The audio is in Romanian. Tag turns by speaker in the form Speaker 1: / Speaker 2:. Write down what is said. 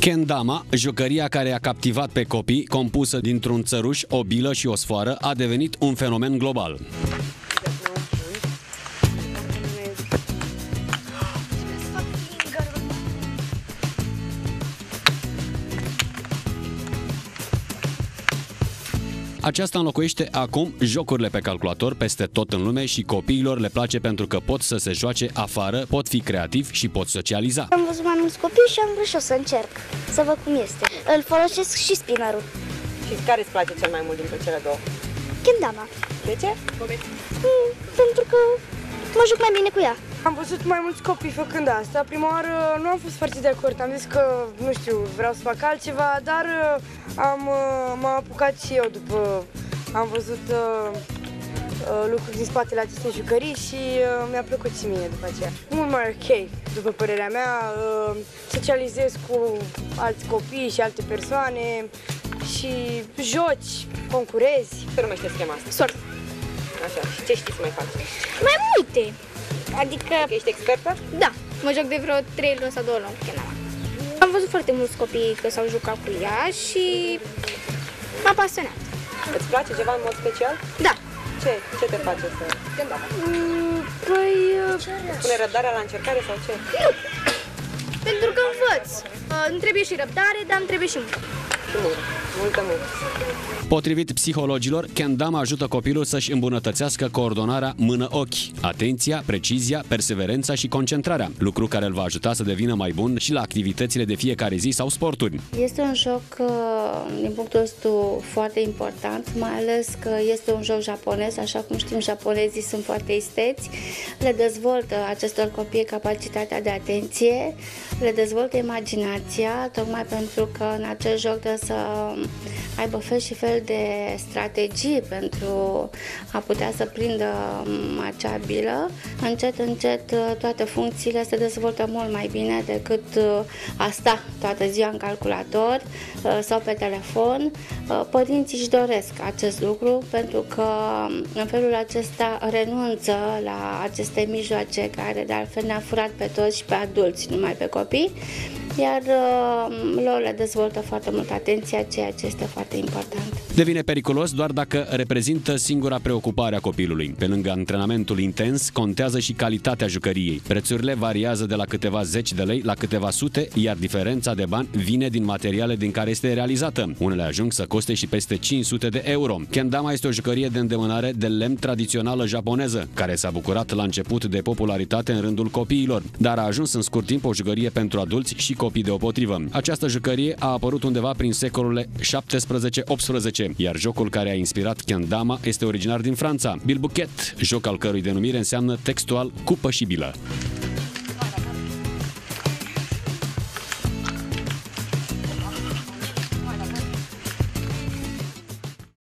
Speaker 1: Kendama, jucăria care a captivat pe copii, compusă dintr-un țăruș, o bilă și o sfoară, a devenit un fenomen global. Aceasta înlocuiește acum jocurile pe calculator peste tot în lume și copiilor le place pentru că pot să se joace afară, pot fi creativi și pot socializa.
Speaker 2: Am văzut mai mulți copii și am vrut și eu să încerc, să văd cum este. Îl folosesc și spinnerul.
Speaker 3: Și care îți place cel mai mult dintre cele două?
Speaker 2: Kendama.
Speaker 3: De ce?
Speaker 2: Mm, pentru că mă joc mai bine cu ea.
Speaker 4: Am văzut mai mulți copii făcând asta. Prima oară nu am fost foarte de acord. Am zis că, nu știu, vreau să fac altceva, dar uh, am, uh, m-am apucat și eu după... Am văzut uh, uh, lucruri din spatele acestei jucării și uh, mi-a plăcut și mie după aceea. Mult mai ok, după părerea mea. Uh, socializez cu alți copii și alte persoane și joci, concurezi.
Speaker 3: Se numește schema asta.
Speaker 2: Sort.
Speaker 3: Așa. Și ce știi să mai faci?
Speaker 2: Mai multe. Adică,
Speaker 3: Ești expertă?
Speaker 2: da, mă joc de vreo 3 luni sau 2 luni cu Kendama. Am văzut foarte mulți copii că s-au jucat cu ea și m-a pasionat.
Speaker 3: Îți place ceva în mod special?
Speaker 2: Da.
Speaker 3: Ce? Ce te face să...
Speaker 2: Mm, Păi,
Speaker 3: Pune răbdarea la încercare sau ce?
Speaker 2: pentru că învăț. Uh, Îmi trebuie și răbdare, dar îmi trebuie și muncă.
Speaker 3: Și mult. Multă muncă.
Speaker 1: Potrivit psihologilor, Kendama ajută copilul să-și îmbunătățească coordonarea mână-ochi, atenția, precizia, perseverența și concentrarea, lucru care îl va ajuta să devină mai bun și la activitățile de fiecare zi sau sporturi.
Speaker 5: Este un joc, uh, din punctul ăstu, foarte important, mai ales că este un joc japonez, așa cum știm, japonezii sunt foarte isteți, le dezvoltă acestor copii capacitatea de atenție, le dezvoltă imaginația, tocmai pentru că în acest joc trebuie să aibă fel și fel de strategii pentru a putea să prindă um, acea bilă. Încet, încet, uh, toate funcțiile se dezvoltă mult mai bine decât uh, a sta toată ziua în calculator uh, sau pe telefon. Uh, Părinții își doresc acest lucru pentru că um, în felul acesta renunță la aceste mijloace care de altfel ne-a furat pe toți și pe adulți, numai pe copii, iar uh, lor le dezvoltă foarte mult atenția, ceea ce este foarte important.
Speaker 1: Devine periculos doar dacă reprezintă singura preocupare a copilului. Pe lângă antrenamentul intens, contează și calitatea jucăriei. Prețurile variază de la câteva zeci de lei la câteva sute, iar diferența de bani vine din materiale din care este realizată. Unele ajung să coste și peste 500 de euro. Kendama este o jucărie de îndemânare de lemn tradițională japoneză, care s-a bucurat la început de popularitate în rândul copiilor, dar a ajuns în scurt timp o jucărie pentru adulți și copii deopotrivă. Această jucărie a apărut undeva prin secolele 17-18, iar jocul care a inspirat Kendama este originar din Franța, Bilbuquet, joc al cărui denumire înseamnă textual cupă și bilă.